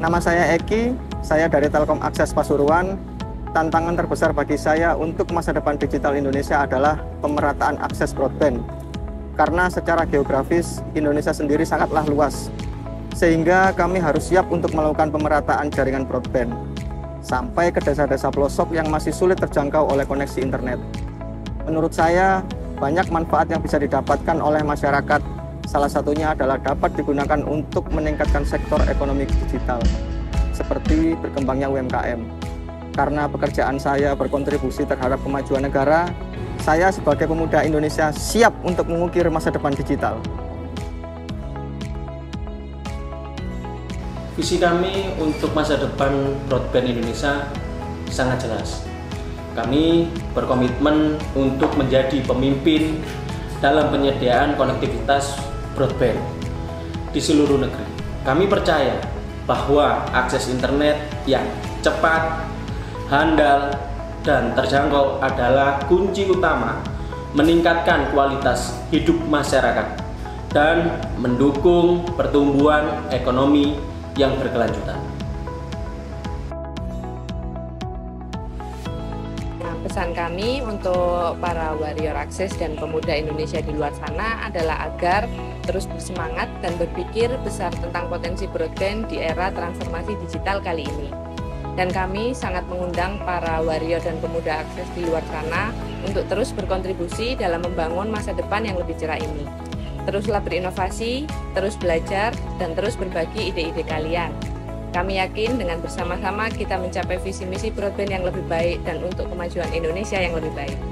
Nama saya Eki, saya dari Telkom Akses Pasuruan. Tantangan terbesar bagi saya untuk masa depan digital Indonesia adalah pemerataan akses broadband. Karena secara geografis Indonesia sendiri sangatlah luas, sehingga kami harus siap untuk melakukan pemerataan jaringan broadband sampai ke desa-desa pelosok yang masih sulit terjangkau oleh koneksi internet. Menurut saya, banyak manfaat yang bisa didapatkan oleh masyarakat. Salah satunya adalah dapat digunakan untuk meningkatkan sektor ekonomi digital, seperti berkembangnya UMKM karena pekerjaan saya berkontribusi terhadap kemajuan negara, saya sebagai pemuda Indonesia siap untuk mengukir masa depan digital. Visi kami untuk masa depan broadband Indonesia sangat jelas. Kami berkomitmen untuk menjadi pemimpin dalam penyediaan konektivitas broadband di seluruh negeri. Kami percaya bahwa akses internet yang cepat, handal, dan terjangkau adalah kunci utama meningkatkan kualitas hidup masyarakat dan mendukung pertumbuhan ekonomi yang berkelanjutan. Pesan kami untuk para warrior akses dan pemuda Indonesia di luar sana adalah agar terus bersemangat dan berpikir besar tentang potensi broadband di era transformasi digital kali ini dan kami sangat mengundang para warrior dan pemuda akses di luar sana untuk terus berkontribusi dalam membangun masa depan yang lebih cerah ini. Teruslah berinovasi, terus belajar, dan terus berbagi ide-ide kalian. Kami yakin dengan bersama-sama kita mencapai visi misi broadband yang lebih baik dan untuk kemajuan Indonesia yang lebih baik.